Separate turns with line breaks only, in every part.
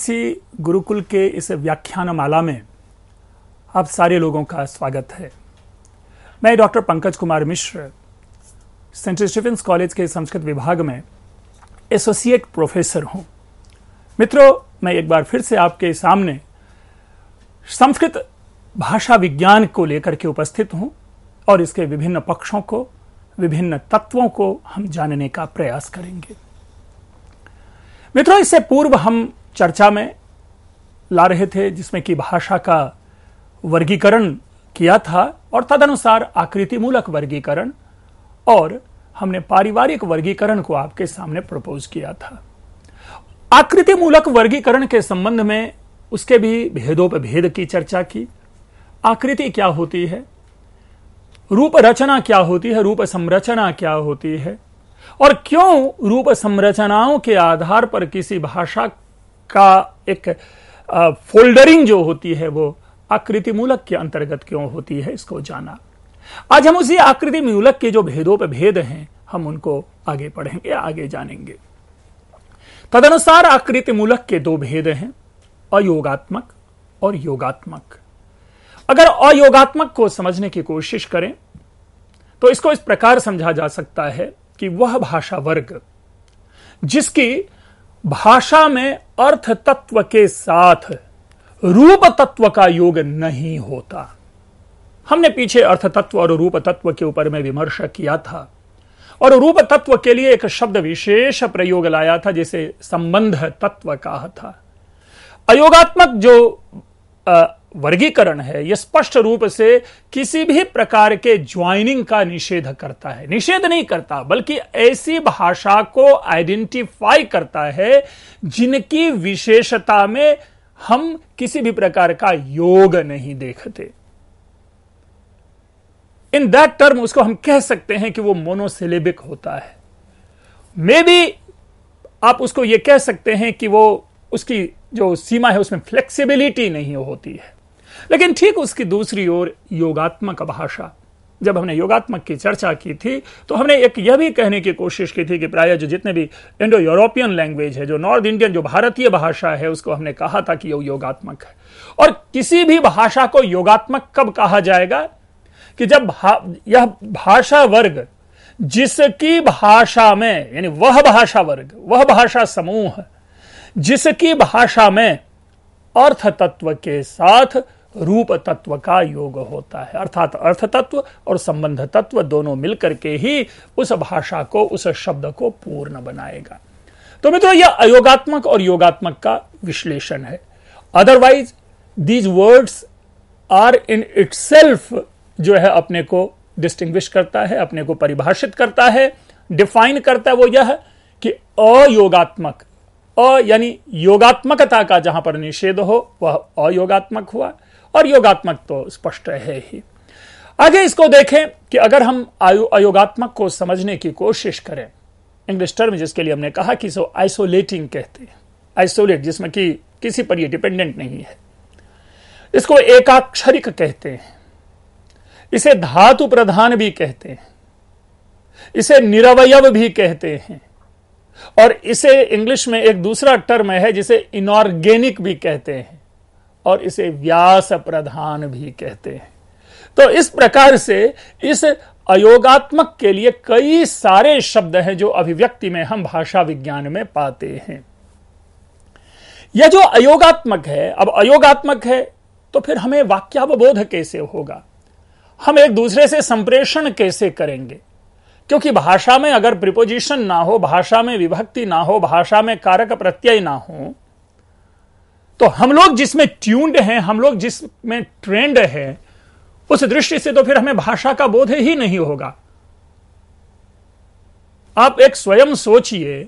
CC Gurukul के इस व्याख्यान माला में आप सारे लोगों का स्वागत है। मैं doctor Pankaj Kumar Mishra, Saint Stephen's College के संस्कृत विभाग में एसोसिएट प्रोफेसर हूँ। मित्रों, मैं एक बार फिर से आपके सामने संस्कृत भाषा विज्ञान को लेकर के उपस्थित हूँ और इसके विभिन्न पक्षों को, विभिन्न तत्वों को हम जानने का प्रयास करेंगे। मित्रों, इससे पूर्व हम चर्चा में ला रहे थे जिसमें कि भाषा का वर्गीकरण किया था और तदनुसार आकृति मूलक वर्गीकरण और हमने पारिवारिक वर्गीकरण को आपके सामने प्रपोज किया था। आकृति मूलक वर्गीकरण के संबंध में उसके भी भेदोपभेद की चर्चा की। आकृति क्या होती है? रूप रचना क्या होती है? रूप संरचना क्या होती है? और क्यों रूप संरचनाओं के आधार पर किसी भाषा का एक फोल्डरिंग जो होती है, वो आकृति मूलक के अंतर्गत क्यों होती है, इसको जाना। आज हम उसी आकृति मूलक के जो भेदों पर भेद हैं, हम उनको आगे पढ़ेंगे, आगे जानेंगे। तदनुसार आकृति मूलक के दो भेद हैं, अयोगात्मक और योगात्मक। अगर अयोगात्मक को समझने की कोशिश करें तो इसको इस प्रकार समझा जा सकता है कि वह भाषा वर्ग, जिसकी भाषा में अर्थ तत्व के साथ रूप तत्व का योग नहीं होता। हमने पीछे अर्थ तत्व और रूप तत्व के ऊपर में विमर्श किया था और रूप तत्व के लिए एक शब्द विशेष प्रयोग लाया था, जिसे संबंध तत्व कहा था। अयोगात्मक जो वर्गीकरण है, यह स्पष्ट रूप से किसी भी प्रकार के ज्वाइनिंग का निषेध करता है। निषेध नहीं करता, बल्कि ऐसी भाषा को आइडेंटिफाई करता है जिनकी विशेषता में हम किसी भी प्रकार का योग नहीं देखते। इन दैट टर्म उसको हम कह सकते हैं कि वो मोनोसिलेबिक होता है। मे बी आप उसको यह कह सकते हैं कि वो उसकी जो सीमा है उसमें फ्लेक्सिबिलिटी नहीं होती है। लेकिन ठीक उसकी दूसरी ओर योगात्मक भाषा। जब हमने योगात्मक की चर्चा की थी तो हमने एक यह भी कहने की कोशिश की थी कि प्राय जो जितने भी इंडो यूरोपियन लैंग्वेज है जो नॉर्थ इंडियन जो भारतीय भाषा है उसको हमने कहा था कि यो योगात्मक है। और किसी भी भाषा को योगात्मक कब कहा जाएगा? कि जब भा, यह भाषा वर्ग जिसकी भाषा में यानी वह भाषा वर्ग वह भाषा समूह जिसकी भाषा में अर्थ तत्व के साथ रूप तत्व का योग होता है। अर्थात अर्थ तत्व और संबंध तत्व दोनों मिलकर के ही उस भाषा को, उस शब्द को पूर्ण बनाएगा। तो मित्रों, यह अयोगात्मक और योगात्मक का विश्लेषण है। Otherwise these words are in it जो है अपने को डिस्टिंग्विश करता है, अपने को परिभाषित करता है। डिफाइन करता है वो यह कि अयोगात्मक यानी योगात्मकता का जहाँ पर निषेध हो, वह अयोगात्मक हुआ। और योगात्मक तो स्पष्ट है ही। आगे इसको देखें कि अगर हम अयोगात्मक को समझने की कोशिश करें इंग्लिश टर्म जिसके लिए हमने कहा कि सो आइसोलेटिंग कहते हैं। आइसोलेट जिसमें कि किसी पर ये डिपेंडेंट नहीं है। इसको एकाक्षरिक कहते हैं। इसे धातु प्रधान भी कहते हैं। इसे निरवयव भी कहते हैं। और इसे इंग्लिश में एक दूसरा टर्म है जिसे इनऑर्गेनिक भी कहते हैं। और इसे व्यास प्रधान भी कहते हैं। तो इस प्रकार से इस अयोगात्मक के लिए कई सारे शब्द हैं जो अभिव्यक्ति में हम भाषा विज्ञान में पाते हैं। यह जो अयोगात्मक है, अब अयोगात्मक है तो फिर हमें वाक्यावबोध कैसे होगा? हम एक दूसरे से संप्रेषण कैसे करेंगे? क्योंकि भाषा में अगर प्रिपोजिशन ना हो, भाषा में विभक्ति ना हो, भाषा में कारक प्रत्यय ना हो तो हम लोग जिसमें ट्यून्ड हैं, हम लोग जिसमें ट्रेंड है, उस दृष्टि से तो फिर हमें भाषा का बोध ही नहीं होगा। आप एक स्वयं सोचिए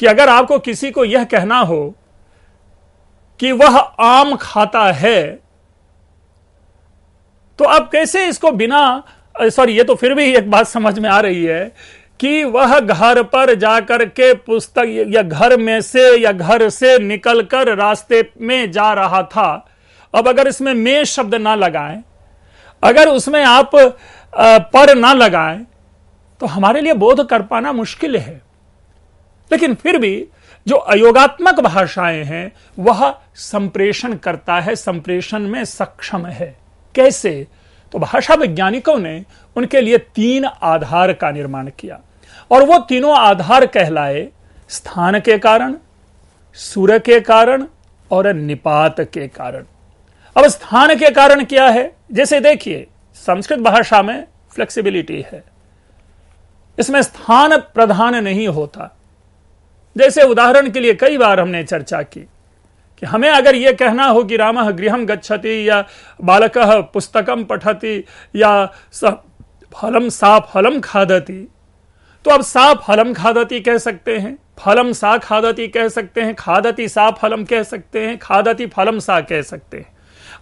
कि अगर आपको किसी को यह कहना हो कि वह आम खाता है तो आप कैसे इसको बिना सॉरी ये तो फिर भी एक बात समझ में आ रही है कि वह घर पर जाकर के पुस्तक या घर में से या घर से निकलकर रास्ते में जा रहा था। अब अगर इसमें मे शब्द ना लगाएँ, अगर उसमें आप पर ना लगाएँ तो हमारे लिए बोध कर पाना मुश्किल है। लेकिन फिर भी जो अयोगात्मक भाषाएँ हैं, वह संप्रेषण करता है, संप्रेषण में सक्षम है। कैसे? तो भाषा वैज्ञानिकों ने उनके लिए तीन आधार का निर्माण किया। और वो तीनों आधार कहलाए स्थान के कारण सुर के कारण और निपात के कारण। अब स्थान के कारण क्या है? जैसे देखिए, संस्कृत भाषा में फ्लेक्सिबिलिटी है। इसमें स्थान प्रधान नहीं होता। जैसे उदाहरण के लिए कई बार हमने चर्चा की कि हमें अगर ये कहना हो कि राम गृह गच्छति या बालक पुस्तकम पठति या फलम सा फलम खादती तो अब सा फलम खादती कह सकते हैं फलम सा खादती कह सकते हैं, खादती सा फलम कह सकते हैं, खादती फलम सा कह सकते हैं।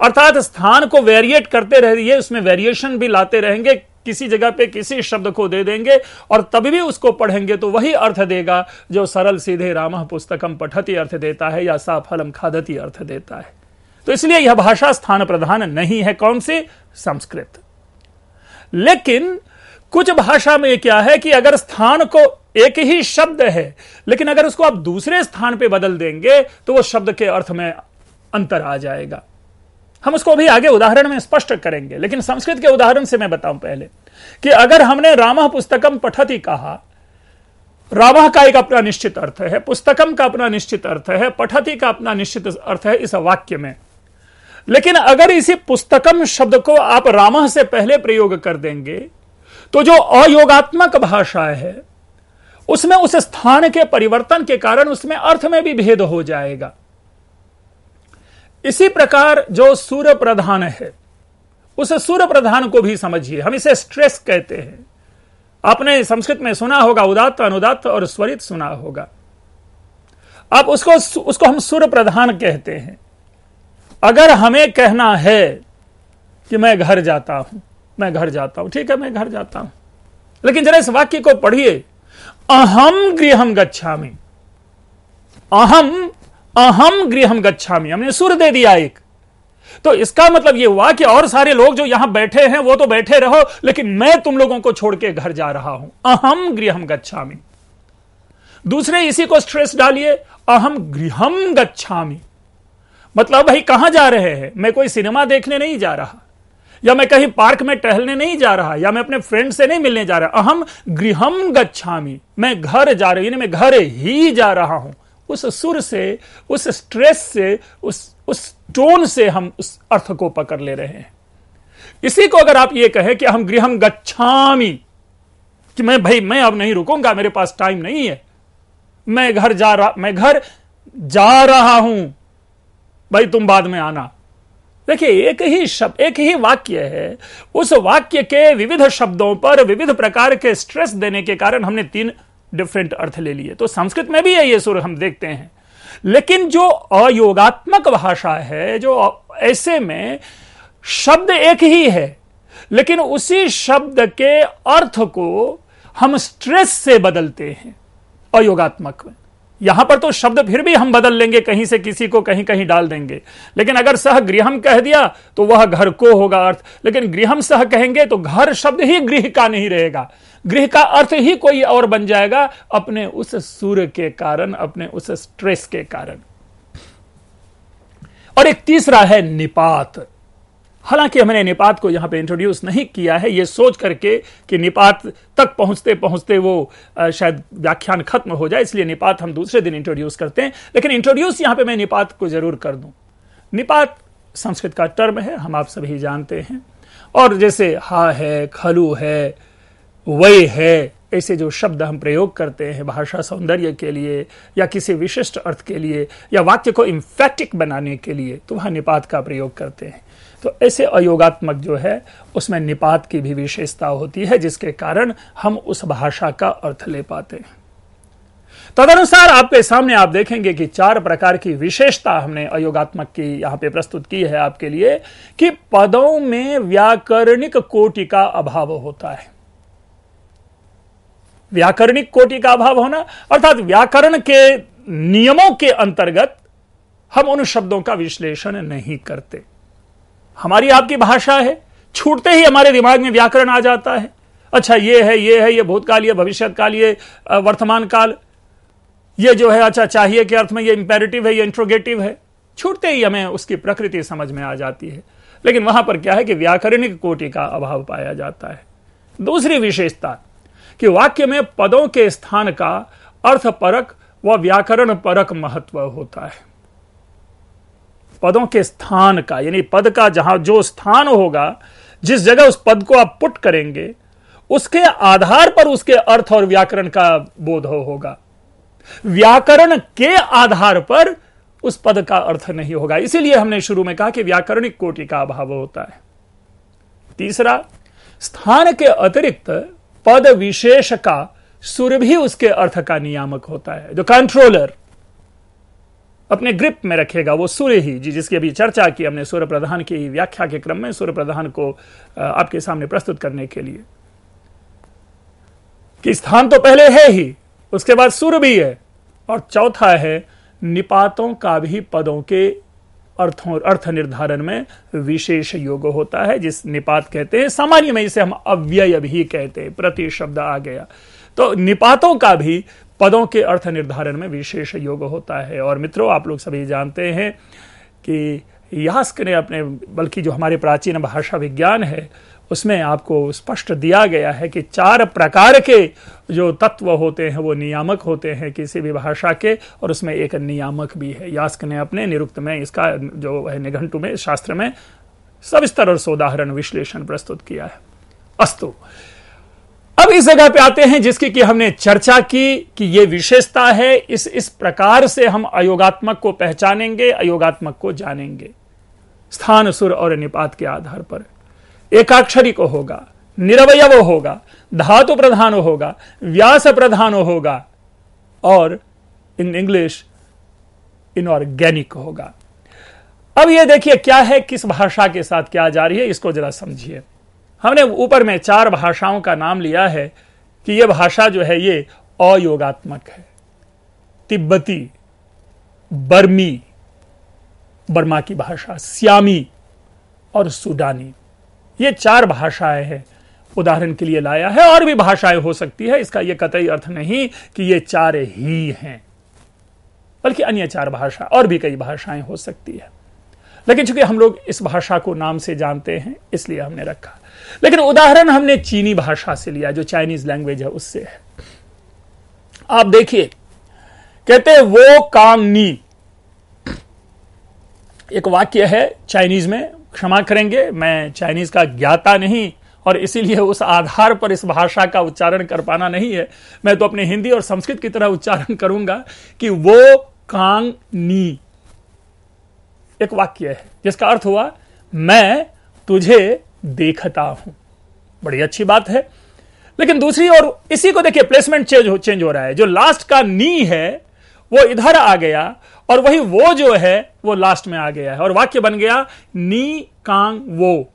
अर्थात स्थान को वेरिएट करते रहिए उसमें वेरिएशन भी लाते रहेंगे किसी जगह पे किसी शब्द को दे देंगे और तभी भी उसको पढ़ेंगे तो वही अर्थ देगा जो सरल सीधे राम पुस्तकम पठती अर्थ देता है या सा फलम खादती अर्थ देता है। तो इसलिए यह भाषा स्थान प्रधान नहीं है कौन सी? संस्कृत। लेकिन कुछ भाषा में क्या है कि अगर स्थान को एक ही शब्द है, लेकिन अगर उसको आप दूसरे स्थान पे बदल देंगे तो वो शब्द के अर्थ में अंतर आ जाएगा। हम उसको अभी आगे उदाहरण में स्पष्ट करेंगे, लेकिन संस्कृत के उदाहरण से मैं बताऊँ पहले कि अगर हमने राम पुस्तकम पठती कहा, राम का एक अपना निश्चित अर्थ है, पुस्तकम का अपना निश्चित अर्थ है, पठती का अपना निश्चित अर्थ है इस वाक्य में। लेकिन अगर इसी पुस्तकम शब्द को आप राम से पहले प्रयोग कर देंगे तो जो अयोगात्मक भाषा है, उसमें उस स्थान के परिवर्तन के कारण उसमें अर्थ में भी भेद हो जाएगा। इसी प्रकार जो सूर्य प्रधान है, उस सूर्य प्रधान को भी समझिए। हम इसे स्ट्रेस कहते हैं। आपने संस्कृत में सुना होगा, उदात्त, अनुदात्त और स्वरित सुना होगा। आप उसको उसको हम सूर्य प्रधान कहते हैं। अगर हमें कहना है कि मैं घर जाता हूँ, मैं घर जाता हूँ, ठीक है, मैं घर जाता हूँ। लेकिन जरा इस वाक्य को पढ़िए। अहम गृहम गच्छामी। अहम अहम गृहम गच्छामी। हमने सुर दे दिया एक। तो इसका मतलब यह हुआ कि और सारे लोग जो यहाँ बैठे हैं, वो तो बैठे रहो, लेकिन मैं तुम लोगों को छोड़ के घर जा रहा हूँ। अहम गृहम गच्छामी। दूसरे इसी को स्ट्रेस डालिए, अहम गृहम गच्छामी। मतलब भाई, कहाँ जा रहे हैं? मैं कोई सिनेमा देखने नहीं जा रहा, या मैं कहीं पार्क में टहलने नहीं जा रहा, या मैं अपने फ्रेंड से नहीं मिलने जा रहा। अहम गृहम गच्छामी। मैं घर जा रही मैं घर ही जा रहा हूँ। उस सुर से, उस स्ट्रेस से, उस उस टोन से हम उस अर्थ को पकड़ ले रहे हैं। इसी को अगर आप ये कहें कि हम गृहम गच्छामी, कि मैं भाई, मैं अब नहीं रुकूँगा, मेरे पास टाइम नहीं है। मैं घर जा रहा, मैं घर जा रहा हूँ। भाई, तुम बाद में आना। देखिए, एक ही शब्द एक ही वाक्य है। उस वाक्य के विविध शब्दों पर विविध प्रकार के स्ट्रेस देने के कारण हमने तीन डिफरेंट अर्थ ले लिए। तो संस्कृत में भी है ये सुर, हम देखते हैं। लेकिन जो अयोगात्मक भाषा है, जो ऐसे में शब्द एक ही है, लेकिन उसी शब्द के अर्थ को हम स्ट्रेस से बदलते हैं, अयोगात्मक में। यहाँ पर तो शब्द फिर भी हम बदल लेंगे, कहीं से किसी को कहीं कहीं डाल देंगे। लेकिन अगर सह गृहम कह दिया तो वह घर को होगा अर्थ। लेकिन गृहम सह कहेंगे तो घर शब्द ही गृह का नहीं रहेगा। गृह का अर्थ ही कोई और बन जाएगा, अपने उस सूर्य के कारण, अपने उस स्ट्रेस के कारण। और एक तीसरा है निपात। हालाँकि हमने निपात को यहाँ पे इंट्रोड्यूस नहीं किया है, ये सोच करके कि निपात तक पहुँचते पहुँचते वो शायद व्याख्यान खत्म हो जाए, इसलिए निपात हम दूसरे दिन इंट्रोड्यूस करते हैं। लेकिन इंट्रोड्यूस यहाँ पे मैं निपात को ज़रूर कर दूँ। निपात संस्कृत का टर्म है, हम आप सभी जानते हैं। और जैसे हा है, खलु है वय है, ऐसे जो शब्द हम प्रयोग करते हैं भाषा सौंदर्य के लिए या किसी विशिष्ट अर्थ के लिए या वाक्य को इम्फेटिक बनाने के लिए तो वहाँ निपात का प्रयोग करते हैं। तो ऐसे अयोगात्मक जो है, उसमें निपात की भी विशेषता होती है, जिसके कारण हम उस भाषा का अर्थ ले पाते हैं। तदनुसार आपके सामने आप देखेंगे कि चार प्रकार की विशेषता हमने अयोगात्मक की यहाँ पे प्रस्तुत की है आपके लिए, कि पदों में व्याकरणिक कोटि का अभाव होता है। व्याकरणिक कोटि का अभाव होना, अर्थात व्याकरण के नियमों के अंतर्गत हम उन शब्दों का विश्लेषण नहीं करते। हमारी आपकी भाषा है। छूटते ही हमारे दिमाग में व्याकरण आ जाता है। अच्छा ये है ये है, ये भूतकाल, ये भविष्य काल ये वर्तमान काल ये जो है अच्छा चाहिए के अर्थ में ये इंपेरेटिव है, ये इंट्रोगेटिव है। छूटते ही हमें उसकी प्रकृति समझ में आ जाती है। लेकिन वहाँ पर क्या है कि व्याकरणिक कोटि का अभाव पाया जाता है। दूसरी विशेषता, कि वाक्य में पदों के स्थान का अर्थ परक व व्याकरण परक महत्व होता है। पदों के स्थान का, यानी पद का जहाँ जो स्थान होगा, जिस जगह उस पद को आप पुट करेंगे, उसके आधार पर उसके अर्थ और व्याकरण का बोध हो होगा। व्याकरण के आधार पर उस पद का अर्थ नहीं होगा। इसीलिए हमने शुरू में कहा कि व्याकरणिक कोटि का अभाव होता है। तीसरा, स्थान के अतिरिक्त पद विशेष का सुर भी उसके अर्थ का नियामक होता है। जो कंट्रोलर अपने ग्रिप में रखेगा, वो सूर्य ही। जी, जिसकी अभी चर्चा की हमने सूर्य प्रधान की व्याख्या के क्रम में सूर्य प्रधान को आपके सामने प्रस्तुत करने के लिए। कि स्थान तो पहले है ही, उसके बाद सूर्य भी है, और चौथा है, निपातों का भी पदों के अर्थों अर्थ निर्धारण में विशेष योग होता है, जिस निपात कहते हैं। सामान्य में इसे हम अव्यय भी कहते हैं, प्रति शब्द आ गया। तो निपातों का भी पदों के अर्थ निर्धारण में विशेष योग होता है। और मित्रों, आप लोग सभी जानते हैं कि यास्क ने अपने, बल्कि जो हमारे प्राचीन भाषा विज्ञान है, उसमें आपको स्पष्ट दिया गया है कि चार प्रकार के जो तत्व होते हैं, वो नियामक होते हैं किसी भी भाषा के, और उसमें एक नियामक भी है। यास्क ने अपने निरुक्त में इसका, जो है निघंटु में, शास्त्र में सविस्तर और सोदाहरण विश्लेषण प्रस्तुत किया है। अस्तु। अब इस जगह पे आते हैं जिसकी कि हमने चर्चा की कि ये विशेषता है। इस इस प्रकार से हम अयोगात्मक को पहचानेंगे, अयोगात्मक को जानेंगे। स्थान सुर और निपात के आधार पर। एकाक्षरी को होगा निरवय होगा, धातु प्रधान होगा, व्यास प्रधान होगा, और इन इंग्लिश इनऑर्गेनिक होगा। अब ये देखिए क्या है, किस भाषा के साथ क्या जा रही है, इसको जरा समझिए। हमने ऊपर में चार भाषाओं का नाम लिया है कि यह भाषा जो है ये अयोगात्मक है। तिब्बती, बर्मी, बर्मा की भाषा श्यामी और सुडानी। ये चार भाषाएँ हैं। उदाहरण के लिए लाया है, और भी भाषाएँ हो सकती है। इसका यह कतई अर्थ नहीं कि ये चार ही हैं, बल्कि अन्य चार भाषा, और भी कई भाषाएँ हो सकती है। लेकिन चूँकि हम लोग इस भाषा को नाम से जानते हैं, इसलिए हमने रखा। लेकिन उदाहरण हमने चीनी भाषा से लिया, जो चाइनीज़ लैंग्वेज है, उससे है। आप देखिए, कहते वो काम नी एक वाक्य है चाइनीज़ में, क्षमा करेंगे, मैं चाइनीज़ का ज्ञाता नहीं, और इसीलिए उस आधार पर इस भाषा का उच्चारण कर पाना नहीं है। मैं तो अपने हिंदी और संस्कृत की तरह उच्चारण करूँगा कि वो कांग नी एक वाक्य है, जिसका अर्थ हुआ, मैं तुझे देखता हूँ। बड़ी अच्छी बात है। लेकिन दूसरी और इसी को देखिए प्लेसमेंट चेंज हो चेंज हो रहा है। जो लास्ट का नी है, वो इधर आ गया और वही वो जो है, वो लास्ट में आ गया है। और वाक्य बन गया, नी कांग वो।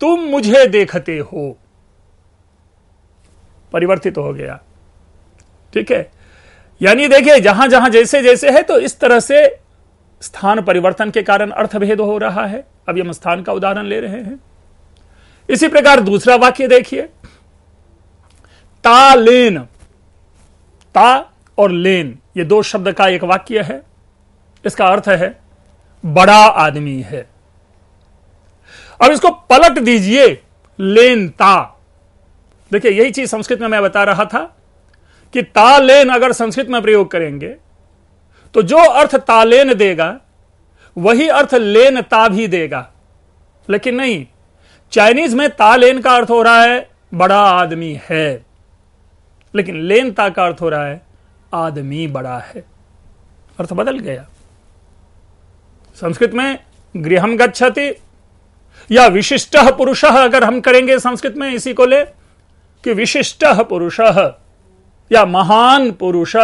तुम मुझे देखते हो। परिवर्तित हो गया। ठीक है? यानी देखिए, जहाँ जहाँ जैसे जैसे है तो इस तरह से स्थान परिवर्तन के कारण अर्थभेद हो रहा है। अब हम स्थान का उदाहरण ले रहे हैं। इसी प्रकार दूसरा वाक्य देखिए। ता लेन। ता और लेन, ये दो शब्द का एक वाक्य है। इसका अर्थ है, बड़ा आदमी है। अब इसको पलट दीजिए, लेन ता। देखिए, यही चीज़ संस्कृत में मैं बता रहा था कि तालेन अगर संस्कृत में प्रयोग करेंगे तो जो अर्थ तालेन देगा वही अर्थ लेन ता भी देगा। लेकिन नहीं, चाइनीज़ में ता लेन का अर्थ हो रहा है, बड़ा आदमी है। लेकिन लेन ता का अर्थ हो रहा है, आदमी बड़ा है। अर्थ बदल गया। संस्कृत में गृहम गच्छति, या विशिष्ट पुरुष, अगर हम करेंगे संस्कृत में इसी को ले, कि विशिष्ट पुरुष, या महान पुरुष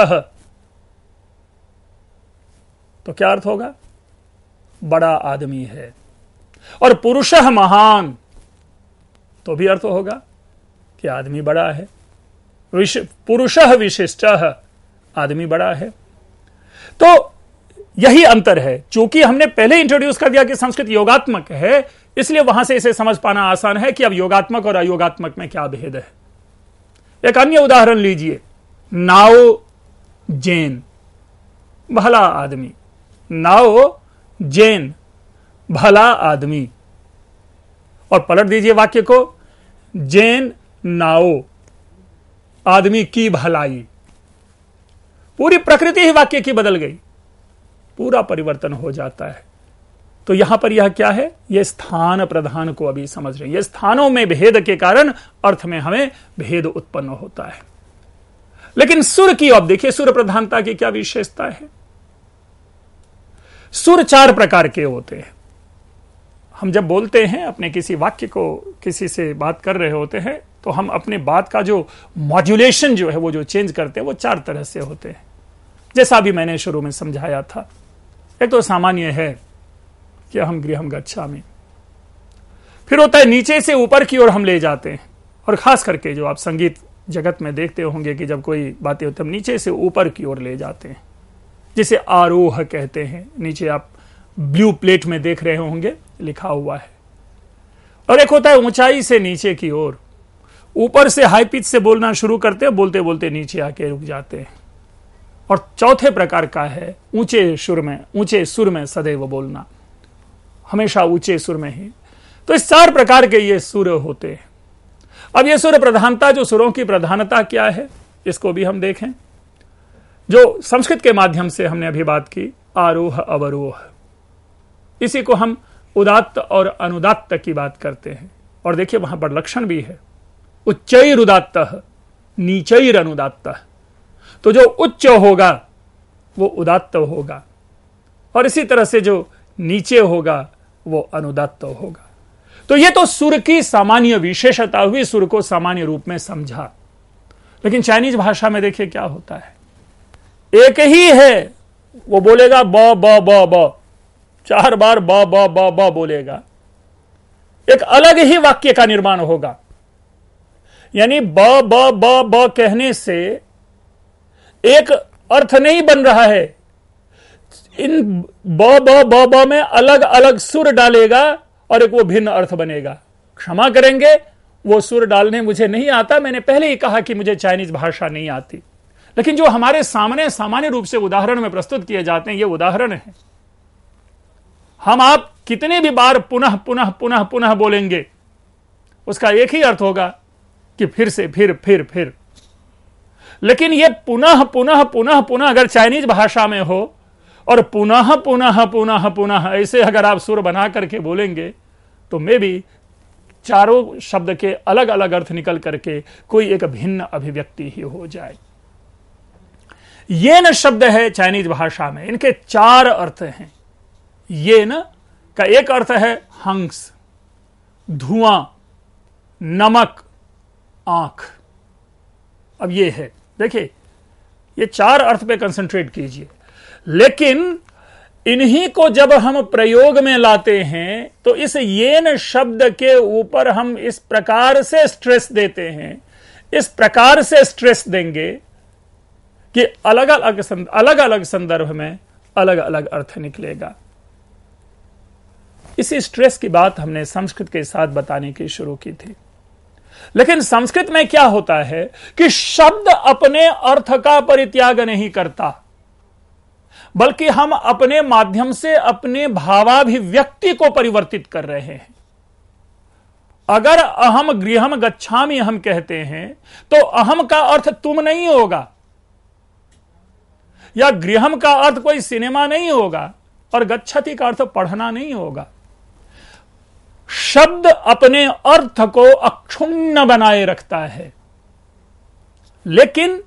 तो क्या अर्थ होगा? बड़ा आदमी है। और पुरुष महान। तो भी अर्थ होगा कि आदमी बड़ा है। पुरुष विशिष्ट आदमी बड़ा है। तो यही अंतर है। चूँकि हमने पहले इंट्रोड्यूस कर दिया कि संस्कृत योगात्मक है, इसलिए वहाँ से इसे समझ पाना आसान है कि अब योगात्मक और अयोगात्मक में क्या भेद है। एक अन्य उदाहरण लीजिए। नाओ जैन। भला आदमी। नाओ जैन, भला आदमी। और पलट दीजिए वाक्य को, जैन नाओ, आदमी की भलाई। पूरी प्रकृति ही वाक्य की बदल गई। पूरा परिवर्तन हो जाता है। तो यहाँ पर यह क्या है? यह स्थान प्रधान को अभी समझ रहे हैं। यह स्थानों में भेद के कारण अर्थ में हमें भेद उत्पन्न होता है। लेकिन सुर की, अब देखिए सुर प्रधानता की क्या विशेषता है? सुर चार प्रकार के होते हैं। हम जब बोलते हैं, अपने किसी वाक्य को किसी से बात कर रहे होते हैं तो हम अपने बात का जो मॉड्यूलेशन जो है, वो जो चेंज करते हैं, वो चार तरह से होते हैं। जैसा भी मैंने शुरू में समझाया था, एक तो सामान्य है कि हम गृह गच्छा में फिर होता है नीचे से ऊपर की ओर हम ले जाते हैं, और खास करके जो आप संगीत जगत में देखते होंगे कि जब कोई बातें होती हम नीचे से ऊपर की ओर ले जाते हैं। जिसे आरोह कहते हैं। नीचे आप ब्लू प्लेट में देख रहे होंगे, लिखा हुआ है। और एक होता है ऊंचाई से नीचे की ओर। ऊपर से हाई पिच से बोलना शुरू करते हैं बोलते बोलते नीचे आके रुक जाते हैं। और चौथे प्रकार का है, ऊँचे सुर में, ऊँचे सुर में सदैव बोलना। हमेशा ऊँचे सुर में ही। तो इस चार प्रकार के ये सुर होते हैं। अब ये सुर प्रधानता, जो सुरों की प्रधानता क्या है, इसको भी हम देखें। जो संस्कृत के माध्यम से हमने अभी बात की, आरोह अवरोह। इसी को हम उदात्त और अनुदात्त की बात करते हैं। और देखिए, वहाँ पर लक्षण भी है। उच्चर उदात्त नीचर अनुदात्त तो जो उच्च होगा, वो उदात्त होगा। और इसी तरह से जो नीचे होगा, वो अनुदात्त होगा। तो ये तो सुर की सामान्य विशेषता हुई, सुर को सामान्य रूप में समझा। लेकिन चाइनीज़ भाषा में देखिए क्या होता है। एक ही है। वो बोलेगा, ब ब ब ब। चार बार ब ब ब ब बोलेगा। एक अलग ही वाक्य का निर्माण होगा। यानी ब ब ब ब कहने से एक अर्थ नहीं बन रहा है। इन ब ब ब ब में अलग अलग सुर डालेगा और एक वो भिन्न अर्थ बनेगा। क्षमा करेंगे, वो सुर डालने मुझे नहीं आता। मैंने पहले ही कहा कि मुझे चाइनीज़ भाषा नहीं आती। लेकिन जो हमारे सामने सामान्य रूप से उदाहरण में प्रस्तुत किए जाते हैं, ये उदाहरण है। हम आप कितने भी बार पुनः पुनः पुनः पुनः बोलेंगे, उसका एक ही अर्थ होगा कि फिर से, फिर फिर फिर। लेकिन यह पुनः पुनः पुनः पुनः अगर चाइनीज़ भाषा में हो, और पुनः पुनः पुनः पुनः ऐसे अगर आप सुर बना करके बोलेंगे तो मे भी चारों शब्द के अलग अलग अर्थ निकल करके कोई एक भिन्न अभिव्यक्ति ही हो जाए। न शब्द है चाइनीज़ भाषा में, इनके चार अर्थ हैं। ये न का एक अर्थ है हंस, धुआँ, नमक, आँख। अब ये है। देखिए, ये चार अर्थ पे कंसंट्रेट कीजिए। लेकिन इन्हीं को जब हम प्रयोग में लाते हैं तो इस येन शब्द के ऊपर हम इस प्रकार से स्ट्रेस देते हैं, इस प्रकार से स्ट्रेस देंगे कि अलग अलग अलग अलग संदर्भ में अलग अलग अर्थ निकलेगा। इसी स्ट्रेस की बात हमने संस्कृत के साथ बताने की शुरू की थी। लेकिन संस्कृत में क्या होता है कि शब्द अपने अर्थ का परित्याग नहीं करता, बल्कि हम अपने माध्यम से अपने भावाभिव्यक्ति को परिवर्तित कर रहे हैं। अगर अहम गृहम गच्छामी हम कहते हैं तो अहम का अर्थ तुम नहीं होगा। या गृहम का अर्थ कोई सिनेमा नहीं होगा और गच्छति का अर्थ पढ़ना नहीं होगा। शब्द अपने अर्थ को अक्षुण्ण बनाए रखता है। लेकिन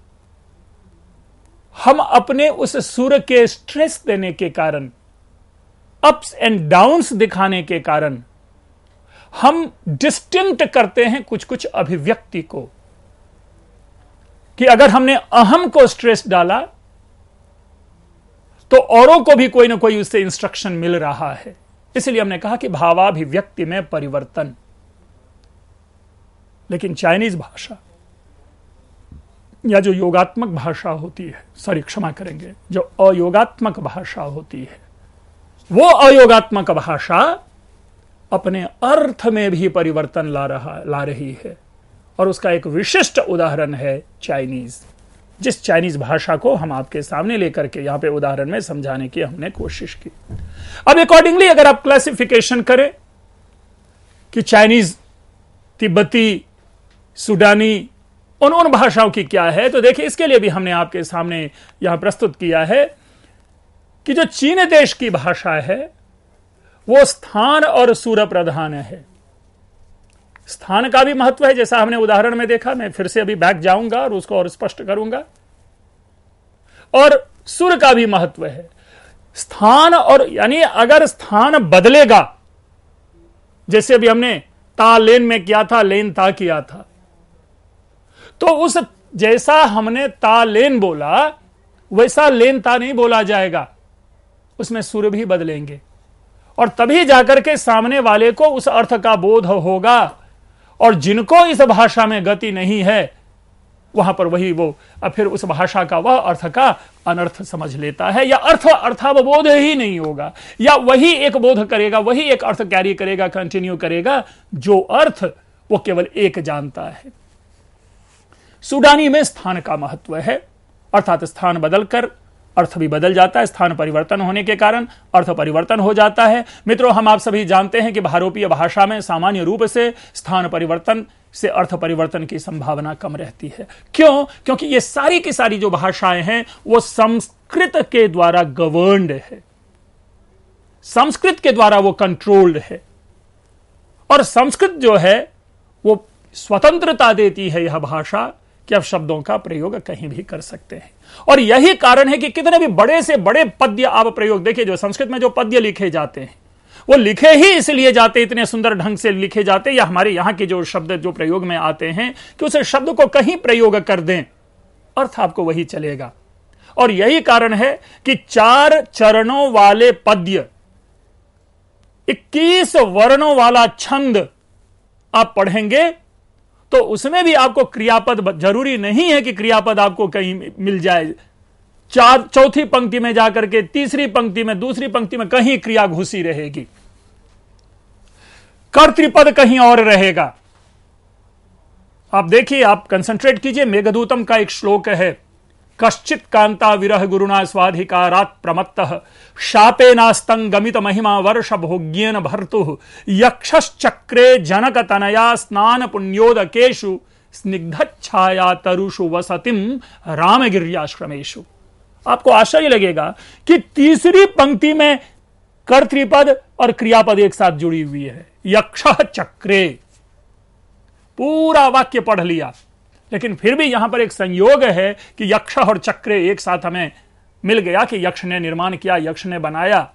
हम अपने उस सुर के स्ट्रेस देने के कारण अप्स एंड डाउन्स दिखाने के कारण, हम डिस्टिंक्ट करते हैं कुछ कुछ अभिव्यक्ति को। कि अगर हमने अहम को स्ट्रेस डाला तो औरों को भी कोई ना कोई उससे इंस्ट्रक्शन मिल रहा है। इसलिए हमने कहा कि भावाभिव्यक्ति में परिवर्तन। लेकिन चाइनीज़ भाषा, या जो योगात्मक भाषा होती है सॉरी क्षमा करेंगे, जो अयोगात्मक भाषा होती है, वो अयोगात्मक भाषा अपने अर्थ में भी परिवर्तन ला रहा, ला रही है। और उसका एक विशिष्ट उदाहरण है चाइनीज़ जिस चाइनीज़ भाषा को हम आपके सामने लेकर के यहाँ पे उदाहरण में समझाने की हमने कोशिश की। अब अकॉर्डिंगली अगर आप क्लासिफिकेशन करें कि चाइनीज़, तिब्बती, सुडानी, उन उन भाषाओं की क्या है तो देखिए इसके लिए भी हमने आपके सामने यहाँ प्रस्तुत किया है कि जो चीन देश की भाषा है, वो स्थान और सूर प्रधान है। स्थान का भी महत्व है, जैसा हमने उदाहरण में देखा, मैं फिर से अभी बैक जाऊँगा और उसको और स्पष्ट करूँगा। और सुर का भी महत्व है। स्थान और यानी अगर स्थान बदलेगा, जैसे अभी हमने ता लेन में किया था, लेन ता किया था तो उस जैसा हमने ता लेन बोला, वैसा लेन ता नहीं बोला जाएगा। उसमें सुर भी बदलेंगे। और तभी जाकर के सामने वाले को उस अर्थ का बोध होगा। और जिनको इस भाषा में गति नहीं है, वहाँ पर वही वो फिर उस भाषा का वह अर्थ का अनर्थ समझ लेता है, या अर्थ अर्थावबोध ही नहीं होगा, या वही एक बोध करेगा, वही एक अर्थ कैरी करेगा कंटिन्यू करेगा, जो अर्थ वो केवल एक जानता है। सुडानी में स्थान का महत्व है, अर्थात स्थान बदलकर अर्थ भी बदल जाता है, स्थान परिवर्तन होने के कारण अर्थ परिवर्तन हो जाता है। मित्रों, हम आप सभी जानते हैं कि भारोपीय भाषा में सामान्य रूप से स्थान परिवर्तन से अर्थ परिवर्तन की संभावना कम रहती है। क्यों? क्योंकि ये सारी की सारी जो भाषाएँ हैं, वो संस्कृत के द्वारा गवर्नड है। संस्कृत के द्वारा वो कंट्रोल्ड है। और संस्कृत जो है, वो स्वतंत्रता देती है यह भाषा। कि आप शब्दों का प्रयोग कहीं भी कर सकते हैं। और यही कारण है कि कितने भी बड़े से बड़े पद्य आप प्रयोग, देखिए जो संस्कृत में जो पद्य लिखे जाते हैं, वो लिखे ही इसलिए जाते, इतने सुंदर ढंग से लिखे जाते, या हमारे यहाँ के जो शब्द, जो प्रयोग में आते हैं, कि उस शब्द को कहीं प्रयोग कर दें, अर्थ आपको वही चलेगा। और यही कारण है कि चार चरणों वाले पद्य 21 वर्णों वाला छंद आप पढ़ेंगे तो उसमें भी आपको क्रियापद ज़रूरी नहीं है कि क्रियापद आपको कहीं मिल जाए। चार, चौथी पंक्ति में जाकर के तीसरी पंक्ति में, दूसरी पंक्ति में कहीं क्रिया घुसी रहेगी। कर्तृपद कहीं और रहेगा। आप देखिए, आप कंसंट्रेट कीजिए। मेघदूतम का एक श्लोक है। कश्चित कांता विरह गुरुना स्वाधिकारात प्रमत्त। शापे नास्तंग गमित महिमा वर्ष भोग्यन भर्तु। यक्षश्चक्रे जनक तनया स्नान पुण्योदकेशु स्निग्ध छाया तरुषु वसतिम रामगिर्याश्रमेशु आपको आश्चर्य लगेगा कि तीसरी पंक्ति में कर्तृपद और क्रियापद एक साथ जुड़ी हुई है। यक्ष चक्रे। पूरा वाक्य पढ़ लिया। लेकिन फिर भी यहाँ पर एक संयोग है कि यक्ष और चक्रे एक साथ हमें मिल गया कि यक्ष ने निर्माण किया, यक्ष ने बनाया।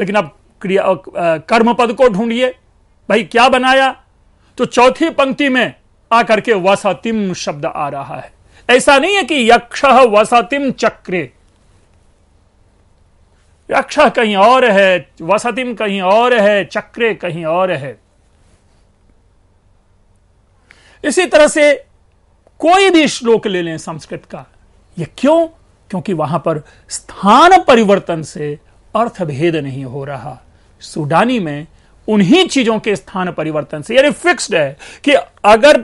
लेकिन अब क्रिया कर्म पद को ढूंढिए। भाई, क्या बनाया? तो चौथी पंक्ति में आकर के वसतिम शब्द आ रहा है। ऐसा नहीं है कि यक्ष, वसतिम, चक्रे। यक्ष कहीं और है, वसतिम कहीं और है, चक्रे कहीं और है। इसी तरह से कोई भी श्लोक ले लें संस्कृत का। यह क्यों? क्योंकि वहाँ पर स्थान परिवर्तन से अर्थ भेद नहीं हो रहा। सुडानी में उन्हीं चीज़ों के स्थान परिवर्तन से, यानी फिक्स्ड है कि अगर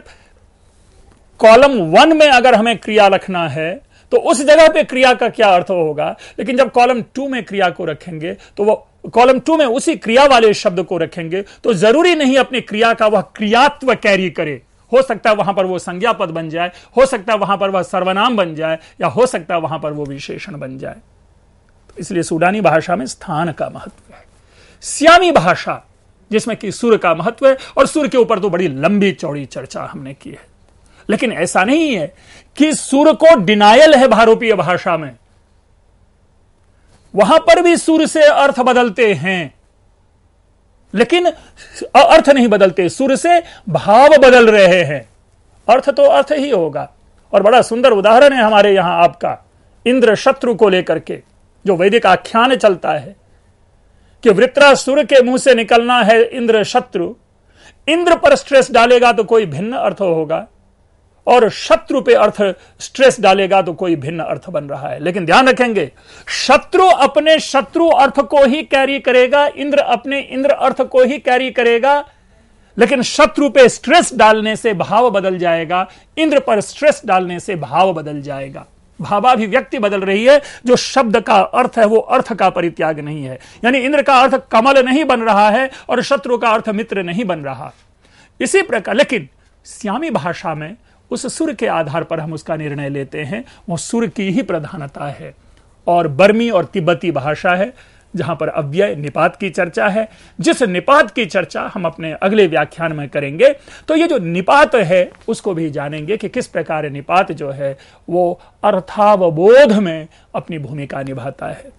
कॉलम वन में अगर हमें क्रिया रखना है तो उस जगह पे क्रिया का क्या अर्थ होगा? लेकिन जब कॉलम टू में क्रिया को रखेंगे तो वो कॉलम टू में उसी क्रिया वाले शब्द को रखेंगे तो ज़रूरी नहीं अपनी क्रिया का वह क्रियात्व कैरी करे। हो सकता है वहाँ पर वो संज्ञा पद बन जाए, हो सकता है वहाँ पर वह सर्वनाम बन जाए, या हो सकता है वहाँ पर वो विशेषण बन जाए। तो इसलिए सूडानी भाषा में स्थान का महत्व है। श्यामी भाषा, जिसमें कि सुर का महत्व है, और सुर के ऊपर तो बड़ी लंबी चौड़ी चर्चा हमने की है। लेकिन ऐसा नहीं है कि सुर को डिनायल है भारोपीय भाषा में। वहाँ पर भी सुर से अर्थ बदलते हैं। लेकिन अर्थ नहीं बदलते। सुर से भाव बदल रहे हैं। अर्थ तो अर्थ ही होगा। और बड़ा सुंदर उदाहरण है हमारे यहाँ आपका इंद्र शत्रु को लेकर के, जो वैदिक आख्यान चलता है, कि वृत्रा वृत्रासुर के मुँह से निकलना है इंद्र शत्रु इंद्र पर स्ट्रेस डालेगा तो कोई भिन्न अर्थ होगा। और शत्रु पे अर्थ स्ट्रेस डालेगा तो कोई भिन्न अर्थ बन रहा है। लेकिन ध्यान रखेंगे, शत्रु अपने शत्रु अर्थ को ही कैरी करेगा, इंद्र अपने इंद्र अर्थ को ही कैरी करेगा, लेकिन शत्रु पे स्ट्रेस डालने से भाव बदल जाएगा, इंद्र पर स्ट्रेस डालने से भाव बदल जाएगा। भावाभिव्यक्ति बदल रही है, जो शब्द का अर्थ है वो अर्थ का परित्याग नहीं है। यानी इंद्र का अर्थ कमल नहीं बन रहा है और शत्रु का अर्थ मित्र नहीं बन रहा। इसी प्रकार, लेकिन श्यामी भाषा में उस सुर के आधार पर हम उसका निर्णय लेते हैं। वो सुर की ही प्रधानता है। और बर्मी और तिब्बती भाषा है, जहाँ पर अव्यय निपात की चर्चा है। जिस निपात की चर्चा हम अपने अगले व्याख्यान में करेंगे तो ये जो निपात है, उसको भी जानेंगे कि किस प्रकार निपात जो है, वो अर्थावबोध में अपनी भूमिका निभाता है।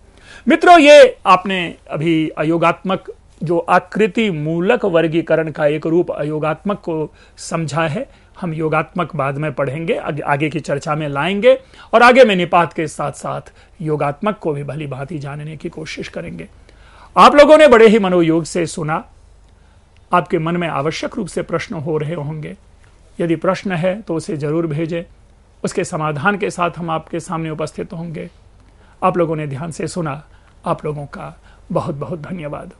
मित्रों, ये आपने अभी अयोगात्मक जो आकृति मूलक वर्गीकरण का एक रूप अयोगात्मक को समझा है। हम योगात्मक बाद में पढ़ेंगे, आगे की चर्चा में लाएँगे और आगे में निपात के साथ साथ योगात्मक को भी भली भांति जानने की कोशिश करेंगे। आप लोगों ने बड़े ही मनोयोग से सुना। आपके मन में आवश्यक रूप से प्रश्न हो रहे होंगे। यदि प्रश्न है तो उसे ज़रूर भेजें। उसके समाधान के साथ हम आपके सामने उपस्थित होंगे। आप लोगों ने ध्यान से सुना। आप लोगों का बहुत बहुत धन्यवाद।